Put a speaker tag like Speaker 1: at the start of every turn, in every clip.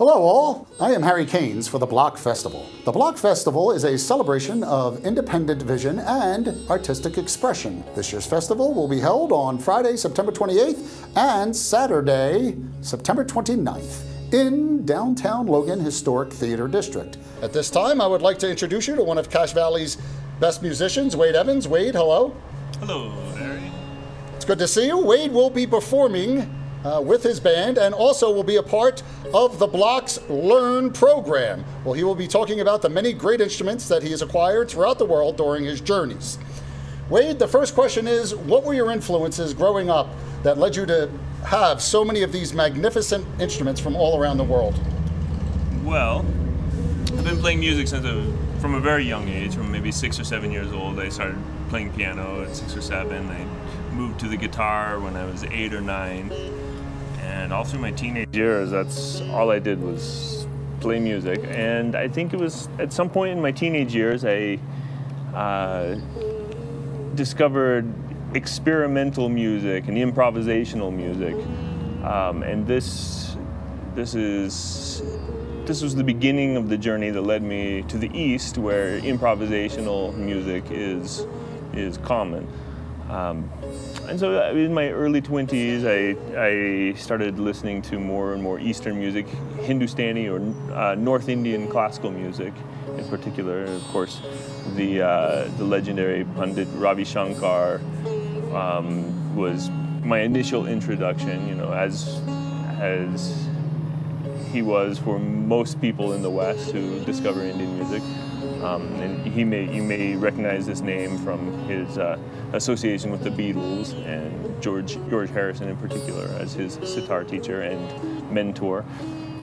Speaker 1: Hello, all. I am Harry Caines for the Block Festival. The Block Festival is a celebration of independent vision and artistic expression. This year's festival will be held on Friday, September 28th and Saturday, September 29th in downtown Logan Historic Theater District. At this time, I would like to introduce you to one of Cache Valley's best musicians, Wade Evans. Wade, hello.
Speaker 2: Hello, Harry.
Speaker 1: It's good to see you. Wade will be performing uh, with his band and also will be a part of the Blocks Learn program. Well, he will be talking about the many great instruments that he has acquired throughout the world during his journeys. Wade, the first question is what were your influences growing up that led you to have so many of these magnificent instruments from all around the world?
Speaker 2: Well, I've been playing music since from a very young age, from maybe six or seven years old. I started playing piano at six or seven. I moved to the guitar when I was eight or nine and all through my teenage years, that's all I did was play music. And I think it was at some point in my teenage years, I uh, discovered experimental music and improvisational music. Um, and this, this is this was the beginning of the journey that led me to the east, where improvisational music is is common. Um, and so uh, in my early 20s, I, I started listening to more and more Eastern music, Hindustani or uh, North Indian classical music in particular. Of course, the, uh, the legendary Pandit Ravi Shankar um, was my initial introduction, you know, as, as he was for most people in the West who discover Indian music. Um, and he may, you may recognize this name from his uh, association with the Beatles and George, George Harrison in particular as his sitar teacher and mentor.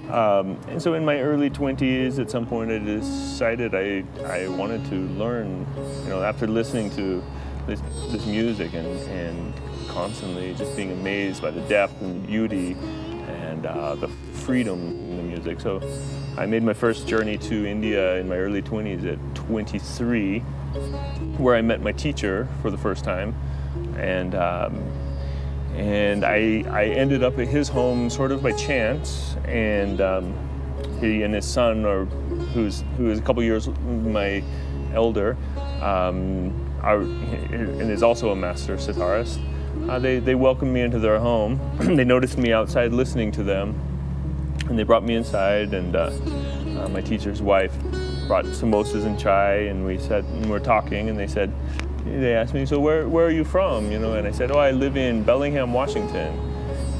Speaker 2: Um, and so in my early 20s, at some point I decided I, I wanted to learn, you know, after listening to this, this music and, and constantly just being amazed by the depth and beauty and uh, the freedom in the music. So I made my first journey to India in my early 20s at 23, where I met my teacher for the first time. And, um, and I, I ended up at his home sort of by chance. And um, he and his son, are, who's, who is a couple years my elder, um, are, and is also a master sitarist, uh, they, they welcomed me into their home. they noticed me outside listening to them and they brought me inside, and uh, uh, my teacher's wife brought samosas and chai, and we sat and we we're talking, and they said, they asked me, so where, where are you from? You know, and I said, oh, I live in Bellingham, Washington.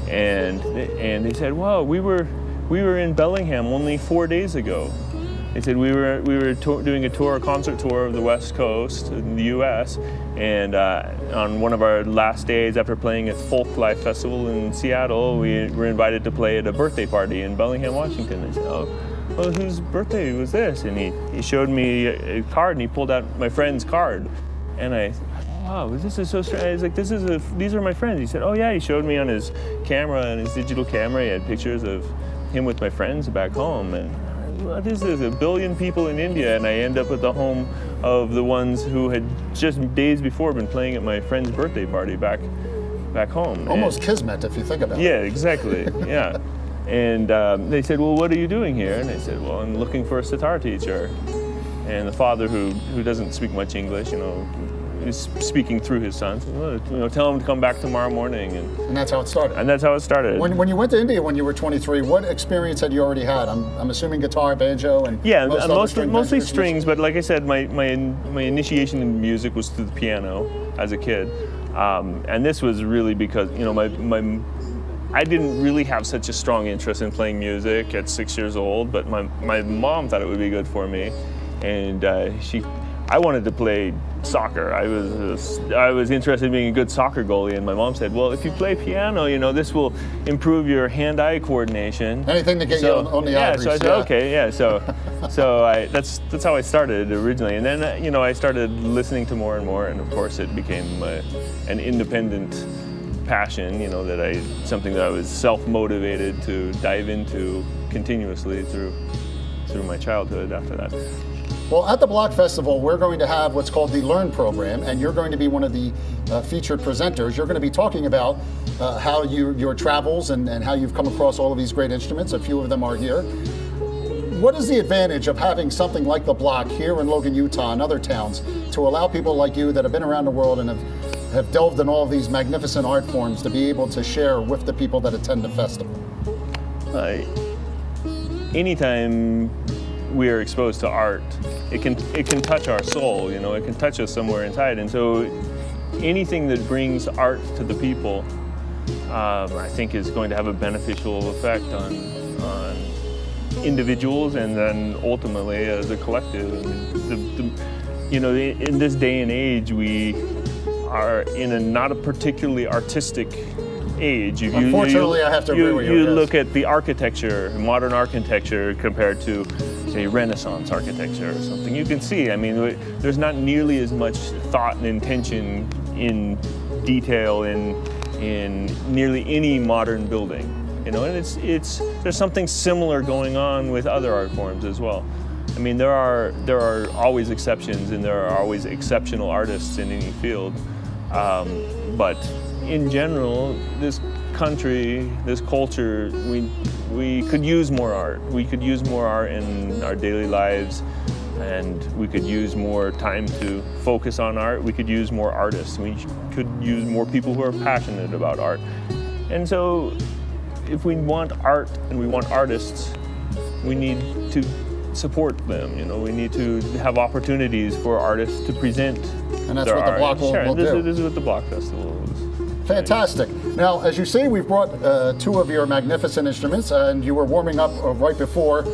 Speaker 2: And, and they said, wow, we were, we were in Bellingham only four days ago. They said we were we were doing a tour, a concert tour of the West Coast in the U.S. And uh, on one of our last days after playing at Folk Life Festival in Seattle, we were invited to play at a birthday party in Bellingham, Washington. They said, "Oh, well, whose birthday was this?" And he, he showed me a card, and he pulled out my friend's card, and I wow, this is so strange. I was like, this is a, these are my friends. He said, oh yeah, he showed me on his camera, and his digital camera, he had pictures of him with my friends back home. And what is this, a billion people in India, and I end up at the home of the ones who had just days before been playing at my friend's birthday party back back home.
Speaker 1: Almost and, kismet, if you think about
Speaker 2: yeah, it. Yeah, exactly. yeah. And um, they said, well, what are you doing here? And I said, well, I'm looking for a sitar teacher. And the father, who, who doesn't speak much English, you know, is speaking through his son. You know, tell him to come back tomorrow morning. And,
Speaker 1: and that's how it started.
Speaker 2: And that's how it started.
Speaker 1: When, when you went to India when you were 23, what experience had you already had? I'm, I'm assuming guitar, banjo, and
Speaker 2: yeah, most mostly, mostly strings. But like I said, my, my my initiation in music was through the piano as a kid, um, and this was really because you know my my I didn't really have such a strong interest in playing music at six years old, but my, my mom thought it would be good for me. And uh, she I wanted to play soccer. I was I was interested in being a good soccer goalie, and my mom said, "Well, if you play piano, you know this will improve your hand-eye coordination."
Speaker 1: Anything to get
Speaker 2: so,
Speaker 1: you on, on the
Speaker 2: yeah. So I said, yeah. "Okay, yeah." So, so I that's that's how I started originally, and then you know I started listening to more and more, and of course it became uh, an independent passion. You know that I something that I was self-motivated to dive into continuously through through my childhood after that.
Speaker 1: Well, at the Block Festival, we're going to have what's called the Learn program, and you're going to be one of the uh, featured presenters. You're going to be talking about uh, how you, your travels and, and how you've come across all of these great instruments. A few of them are here. What is the advantage of having something like the block here in Logan, Utah, and other towns to allow people like you that have been around the world and have, have delved in all of these magnificent art forms to be able to share with the people that attend the festival?
Speaker 2: Uh, anytime we are exposed to art, it can it can touch our soul. You know, it can touch us somewhere inside. And so, anything that brings art to the people, um, I think, is going to have a beneficial effect on on individuals and then ultimately as a collective. I mean, the, the, you know, in this day and age, we are in a not a particularly artistic age.
Speaker 1: You, Unfortunately,
Speaker 2: you,
Speaker 1: I have to
Speaker 2: you,
Speaker 1: agree with you.
Speaker 2: You yes. look at the architecture, modern architecture, compared to, say, Renaissance architecture or something. You can see, I mean, there's not nearly as much thought and intention in detail in in nearly any modern building. You know, and it's it's there's something similar going on with other art forms as well. I mean, there are there are always exceptions, and there are always exceptional artists in any field. Um, but in general, this country, this culture, we we could use more art. We could use more art in our daily lives, and we could use more time to focus on art. We could use more artists. We could use more people who are passionate about art. And so, if we want art and we want artists, we need to support them. You know, we need to have opportunities for artists to present.
Speaker 1: And that's what the block will, will
Speaker 2: this,
Speaker 1: do.
Speaker 2: This is what the block festival
Speaker 1: Fantastic. Now, as you see, we've brought uh, two of your magnificent instruments, and you were warming up uh, right before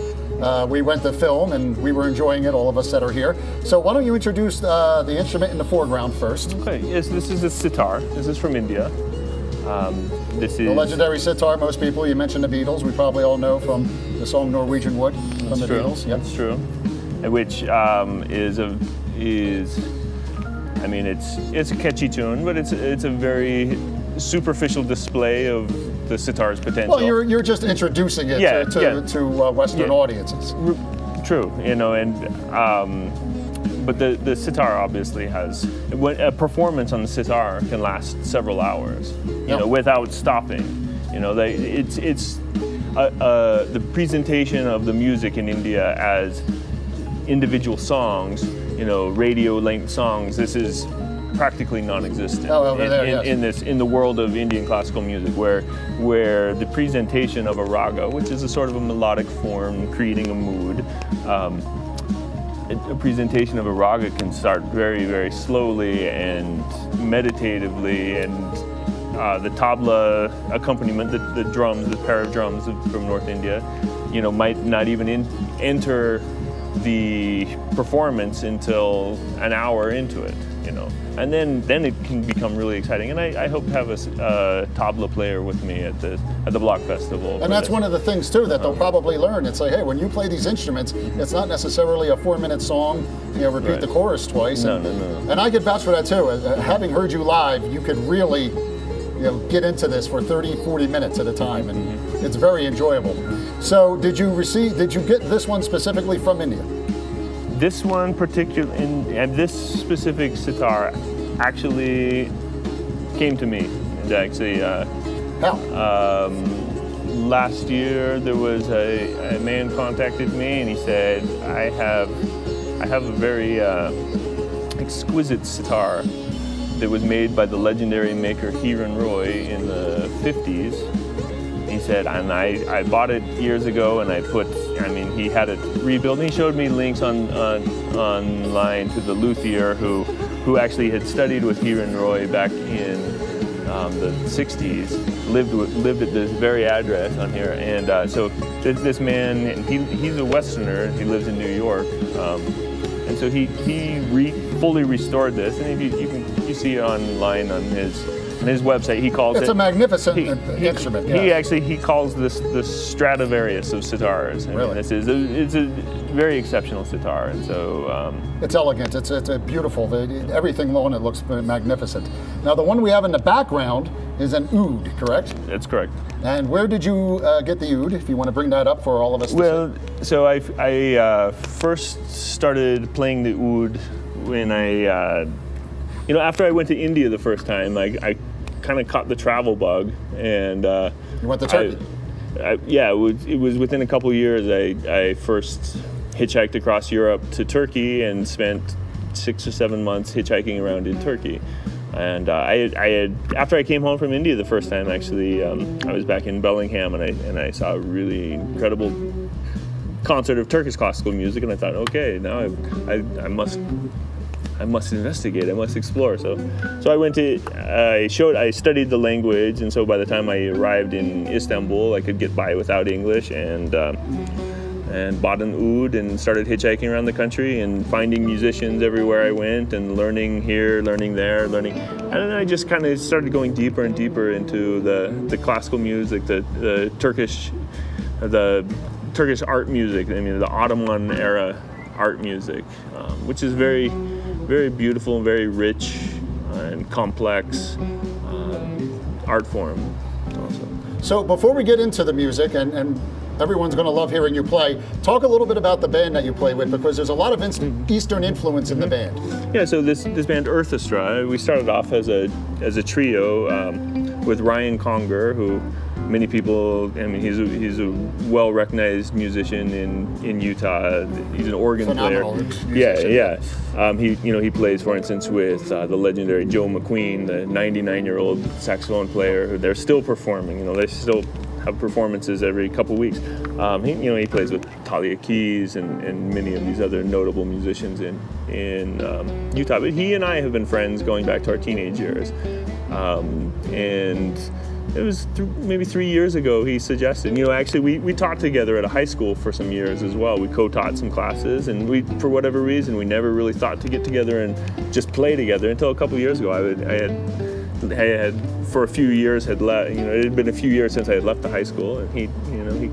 Speaker 1: uh, we went to film, and we were enjoying it, all of us that are here. So why don't you introduce uh, the instrument in the foreground first?
Speaker 2: Okay, yes, this is a sitar. This is from India. Um, this is
Speaker 1: the legendary sitar. Most people, you mentioned the Beatles, we probably all know from the song Norwegian Wood from
Speaker 2: That's
Speaker 1: the
Speaker 2: true.
Speaker 1: Beatles.
Speaker 2: Yep. That's true. Which um, is a is I mean, it's it's a catchy tune, but it's it's a very superficial display of the sitar's potential.
Speaker 1: Well, you're you're just introducing it yeah, to to, yeah. to uh, Western yeah. audiences.
Speaker 2: True, you know, and um, but the the sitar obviously has when a performance on the sitar can last several hours, you yep. know, without stopping. You know, they, it's it's uh, uh, the presentation of the music in India as individual songs you know, radio length songs. This is practically non-existent
Speaker 1: oh, in, there,
Speaker 2: in,
Speaker 1: yes.
Speaker 2: in, this in the world of Indian classical music, where where the presentation of a raga, which is a sort of a melodic form creating a mood. Um, a presentation of a raga can start very, very slowly and meditatively, and uh, the tabla accompaniment, the, the drums, the pair of drums from North India, you know, might not even in, enter the performance until an hour into it, you know. And then, then it can become really exciting. And I, I hope to have a uh, tabla player with me at the at the Block Festival.
Speaker 1: And that's this. one of the things too that they'll um, probably learn. It's like, hey, when you play these instruments, it's not necessarily a four-minute song. You know, repeat right. the chorus twice.
Speaker 2: No,
Speaker 1: and,
Speaker 2: no, no.
Speaker 1: And I could vouch for that too. Uh, having heard you live, you could really you know, get into this for 30, 40 minutes at a time, and mm-hmm. it's very enjoyable. So, did you receive? Did you get this one specifically from India?
Speaker 2: This one particular, and this specific sitar actually came to me. And actually, uh,
Speaker 1: How?
Speaker 2: Um, last year there was a, a, man contacted me and he said, I have, I have a very uh, exquisite sitar that was made by the legendary maker Hiren Roy in the 50s he said, and I, I bought it years ago and I put, I mean, he had it rebuilt. And he showed me links on, on online to the luthier who, who actually had studied with Hiren Roy back in um, the 60s, lived, lived at this very address on here. And uh, so this, this man, he, he's a Westerner, he lives in New York. Um, and so he, he re, fully restored this. And if you, you, can, you see it online on his on his website, he calls
Speaker 1: it's
Speaker 2: it.
Speaker 1: It's a magnificent
Speaker 2: he,
Speaker 1: instrument.
Speaker 2: He, actually he calls this the Stradivarius of sitars. I
Speaker 1: really,
Speaker 2: this is a, it's a very exceptional sitar, and so. Um,
Speaker 1: it's elegant. It's it's a beautiful. Everything on it looks magnificent. Now the one we have in the background is an oud, correct?
Speaker 2: That's correct.
Speaker 1: And where did you uh, get the oud? If you want to bring that up for all of us.
Speaker 2: Well, so I I uh, first started playing the oud when I. Uh, you know, after I went to India the first time, like I kind of caught the travel bug, and uh,
Speaker 1: you went to Turkey.
Speaker 2: I, I, yeah, it was, it was, within a couple years I, I first hitchhiked across Europe to Turkey and spent six or seven months hitchhiking around in Turkey. And uh, I, I, had, after I came home from India the first time, actually, um, I was back in Bellingham and I, and I saw a really incredible concert of Turkish classical music, and I thought, okay, now I, I, I must I must investigate. I must explore. So, so I went to. I showed. I studied the language, and so by the time I arrived in Istanbul, I could get by without English, and um, and bought an oud and started hitchhiking around the country and finding musicians everywhere I went and learning here, learning there, learning. And then I just kind of started going deeper and deeper into the the classical music, the, the Turkish, the Turkish art music. I mean, the Ottoman era art music, um, which is very, very beautiful and very rich and complex um, art form. Also.
Speaker 1: So before we get into the music, and, and everyone's going to love hearing you play, talk a little bit about the band that you play with because there's a lot of mm-hmm. Eastern influence in the band.
Speaker 2: Yeah, so this this band Earthestra, we started off as a as a trio um, with Ryan Conger, who many people. I mean, he's a, he's a well recognized musician in, in Utah. He's an organ
Speaker 1: Phenomenal
Speaker 2: player. Yeah, yeah. Um, he you know he plays, for instance, with uh, the legendary Joe McQueen, the 99 year old saxophone player. Who they're still performing. You know, they still have performances every couple weeks. Um, he, you know, he plays with Talia Keys and, and many of these other notable musicians in in um, Utah. But he and I have been friends going back to our teenage years, um, and it was th- maybe three years ago he suggested you know actually we, we taught together at a high school for some years as well. We co-taught some classes and we for whatever reason we never really thought to get together and just play together until a couple years ago. I, would, I had I had for a few years had left you know it had been a few years since I had left the high school and he you know he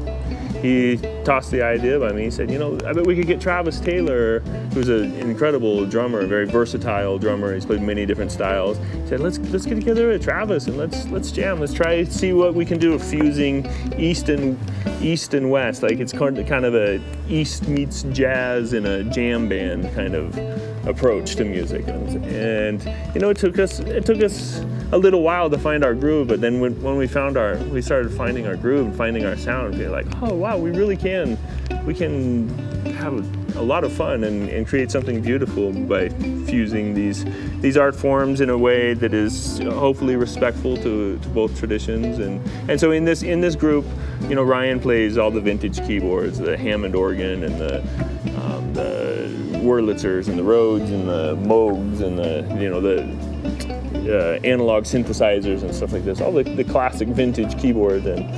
Speaker 2: he tossed the idea by me. He said, you know, I bet we could get Travis Taylor, who's an incredible drummer, a very versatile drummer. He's played many different styles. He said, let's let's get together with Travis and let's let's jam. Let's try to see what we can do of fusing east and east and west. Like it's kind of a east meets jazz in a jam band kind of approach to music. And you know, it took us it took us a little while to find our groove, but then when, when we found our, we started finding our groove and finding our sound, we were like, oh wow, we really can, we can have a, a lot of fun and, and, create something beautiful by fusing these these art forms in a way that is hopefully respectful to, to both traditions. And, and so in this in this group, you know, Ryan plays all the vintage keyboards, the Hammond organ and the um, the Wurlitzers and the Rhodes and the Moogs and the you know the uh, analog synthesizers and stuff like this, all the, the classic vintage keyboard and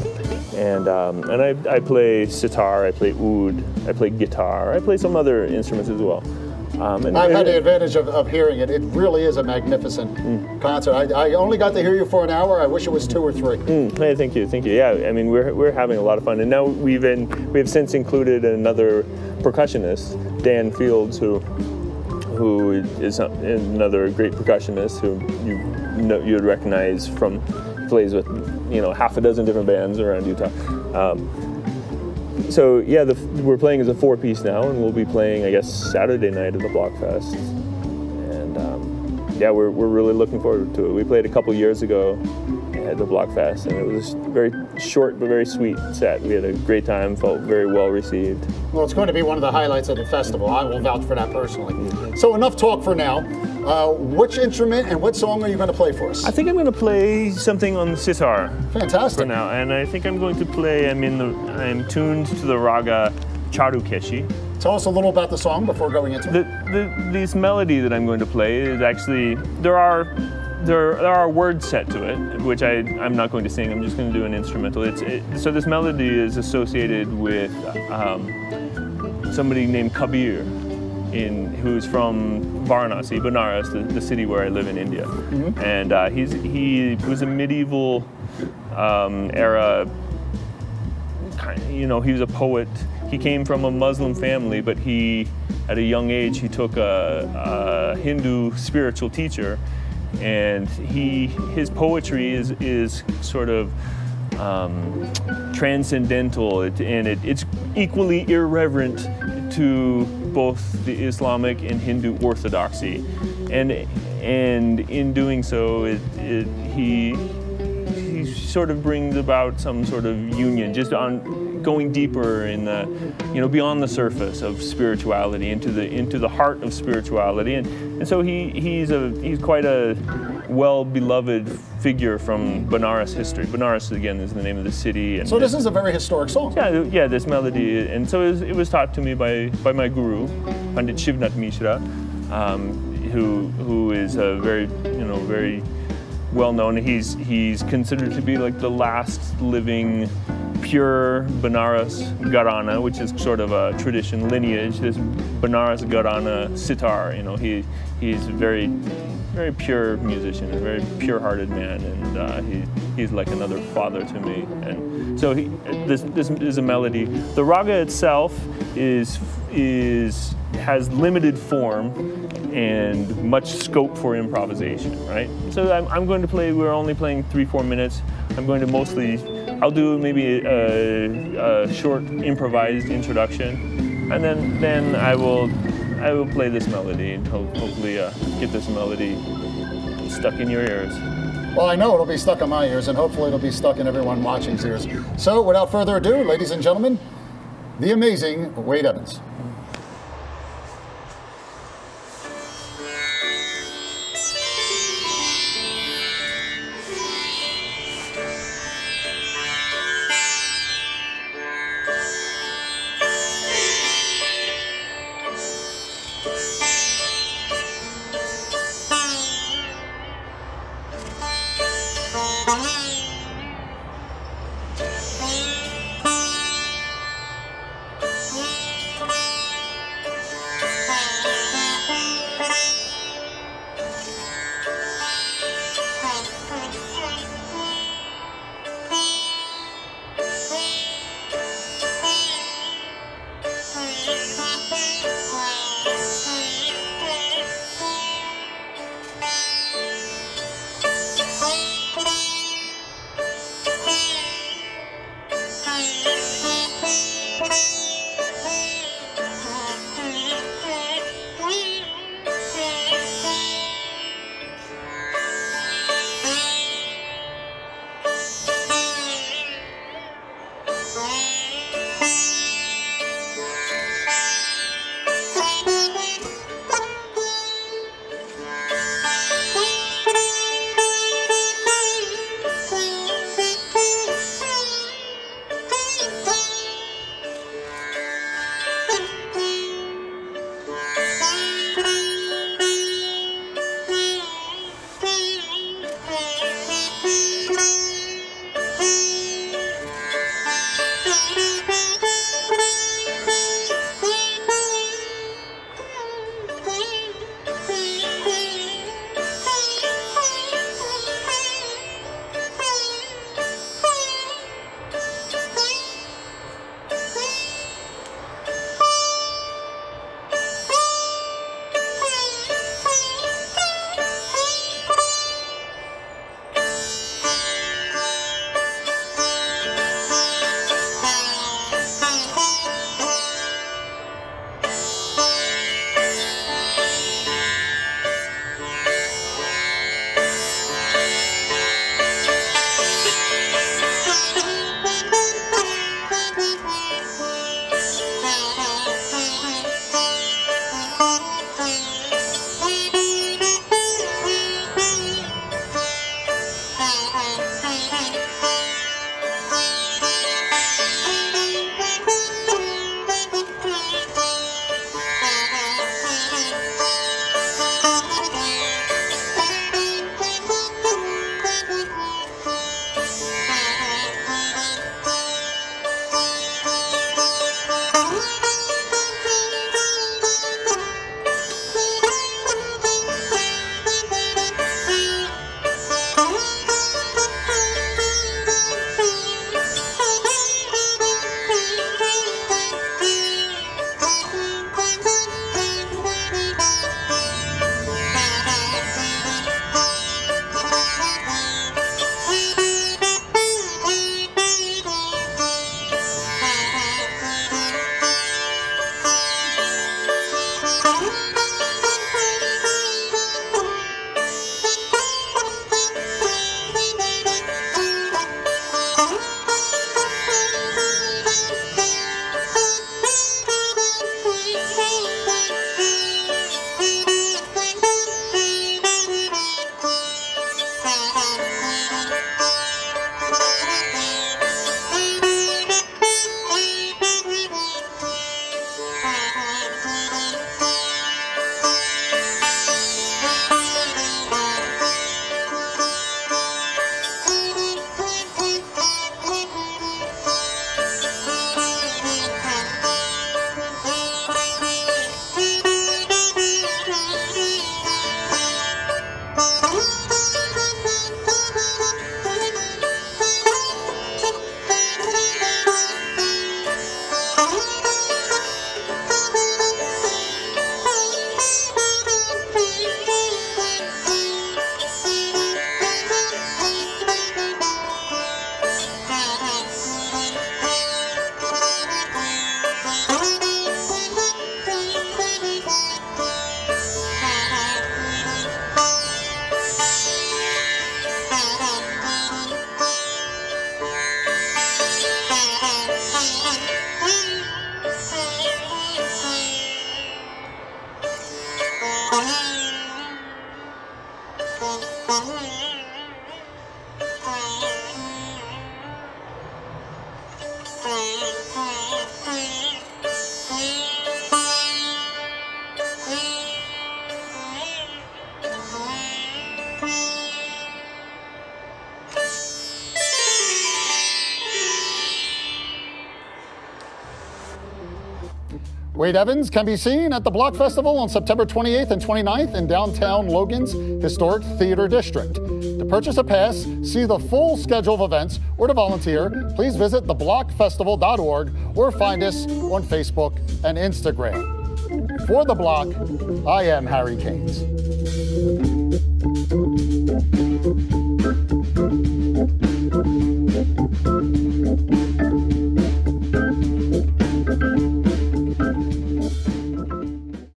Speaker 2: and um, and I, I play sitar, I play oud, I play guitar, I play some other instruments as well.
Speaker 1: Um, and, I've had the advantage of, of hearing it. It really is a magnificent mm. concert. I, I, only got to hear you for an hour. I wish it was two or three.
Speaker 2: Mm. Hey, thank you, thank you. Yeah, I mean we're, we're having a lot of fun, and now we've been we have since included another percussionist, Dan Fields, who who is another great percussionist who you know you would recognize from plays with you know half a dozen different bands around Utah. Um, so yeah, the, we're playing as a four piece now, and we'll be playing I guess Saturday night at the Blockfest. And um, yeah, we're, we're really looking forward to it. We played a couple years ago at the Blockfest, and it was a very short but very sweet set. We had a great time, felt very well received.
Speaker 1: Well, it's going to be one of the highlights of the festival. I will vouch for that personally. Mm-hmm. So enough talk for now. Uh, which instrument and what song are you going to play for us?
Speaker 2: I think I'm going to play something on the sitar.
Speaker 1: Fantastic.
Speaker 2: For now, and I think I'm going to play. I'm in the. I'm tuned to the raga Charukeshi.
Speaker 1: Tell us a little about the song before going into
Speaker 2: the, it. The, this melody that I'm going to play is actually there are there, there are words set to it, which I, I'm not going to sing. I'm just going to do an instrumental. It's, it, so this melody is associated with um, somebody named Kabir, in, who's from Varanasi, Banaras, the, the city where I live in India. Mm-hmm. And uh, he's, he was a medieval um, era, kind of, you know, he was a poet. He came from a Muslim family, but he, at a young age, he took a, a Hindu spiritual teacher and he his poetry is is sort of um, transcendental. It, and it, it's equally irreverent to both the Islamic and Hindu orthodoxy. And and in doing so, it, it, he he sort of brings about some sort of union, just on going deeper in the, you know, beyond the surface of spirituality into the into the heart of spirituality, and and so he he's a he's quite a well beloved figure from Benares history. Benares again is the name of the city.
Speaker 1: And so this is a very historic song.
Speaker 2: Yeah, yeah, this melody, and so it was, it was taught to me by by my guru, Pandit Shivnath Mishra, um, who who is a very you know very well known. He's he's considered to be like the last living pure Benares Gharana, which is sort of a tradition lineage. This Benares Gharana sitar, you know, he he's very very pure musician, a very pure-hearted man, and uh, he he's like another father to me. And so he, this this is a melody. The raga itself is is has limited form and much scope for improvisation, right? So I'm, I'm going to play, we're only playing three, four minutes. I'm going to mostly, I'll do maybe a, a short improvised introduction, and then, then I will I will play this melody and ho hopefully uh, get this melody stuck in your ears.
Speaker 1: Well, I know it'll be stuck in my ears, and hopefully it'll be stuck in everyone watching's ears. So, without further ado, ladies and gentlemen, the amazing Wade Evans. Wade Evans can be seen at the Block Festival on September 28th and 29th in downtown Logan's Historic Theater District. To purchase a pass, see the full schedule of events, or to volunteer, please visit theblockfestival.org or find us on Facebook and Instagram. For The Block, I am Harry Caines.